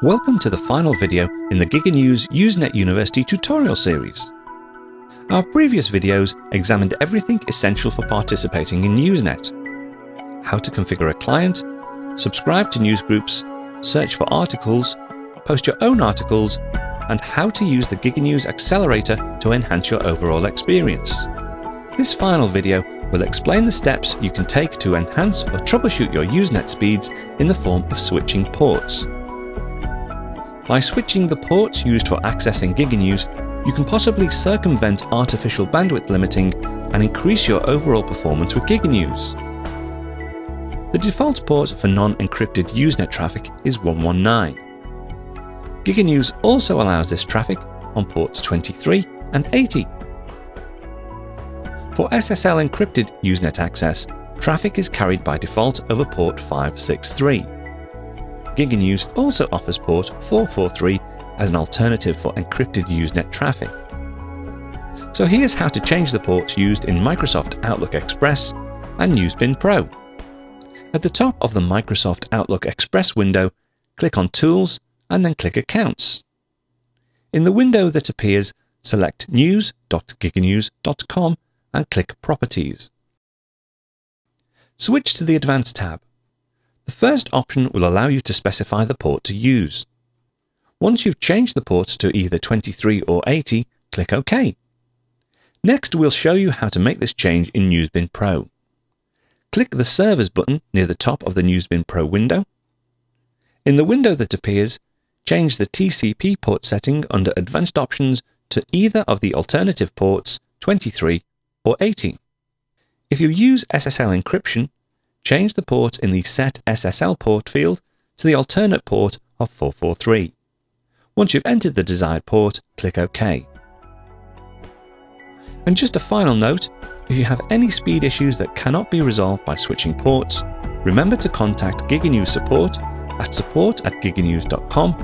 Welcome to the final video in the GigaNews Usenet University tutorial series. Our previous videos examined everything essential for participating in Usenet. How to configure a client, subscribe to news groups, search for articles, post your own articles, and how to use the GigaNews Accelerator to enhance your overall experience. This final video will explain the steps you can take to enhance or troubleshoot your Usenet speeds in the form of switching ports. By switching the ports used for accessing GigaNews, you can possibly circumvent artificial bandwidth limiting and increase your overall performance with GigaNews. The default port for non-encrypted Usenet traffic is 119. GigaNews also allows this traffic on ports 23 and 80. For SSL encrypted Usenet access, traffic is carried by default over port 563. GigaNews also offers port 443 as an alternative for encrypted Usenet traffic. So here's how to change the ports used in Microsoft Outlook Express and Newsbin Pro. At the top of the Microsoft Outlook Express window, click on Tools and then click Accounts. In the window that appears, select news.giganews.com and click Properties. Switch to the Advanced tab. The first option will allow you to specify the port to use. Once you've changed the port to either 23 or 80, click OK. Next, we'll show you how to make this change in Newsbin Pro. Click the Servers button near the top of the Newsbin Pro window. In the window that appears, change the TCP port setting under Advanced Options to either of the alternative ports 23 or 80. If you use SSL encryption, change the port in the Set SSL port field to the alternate port of 443. Once you've entered the desired port, click OK. And just a final note, if you have any speed issues that cannot be resolved by switching ports, remember to contact GigaNews support at support at giganews.com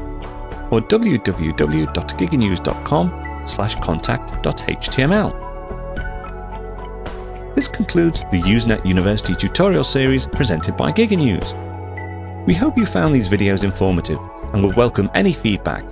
or www.giganews.com slash contact.html. This concludes the Usenet University tutorial series presented by GigaNews. We hope you found these videos informative and would welcome any feedback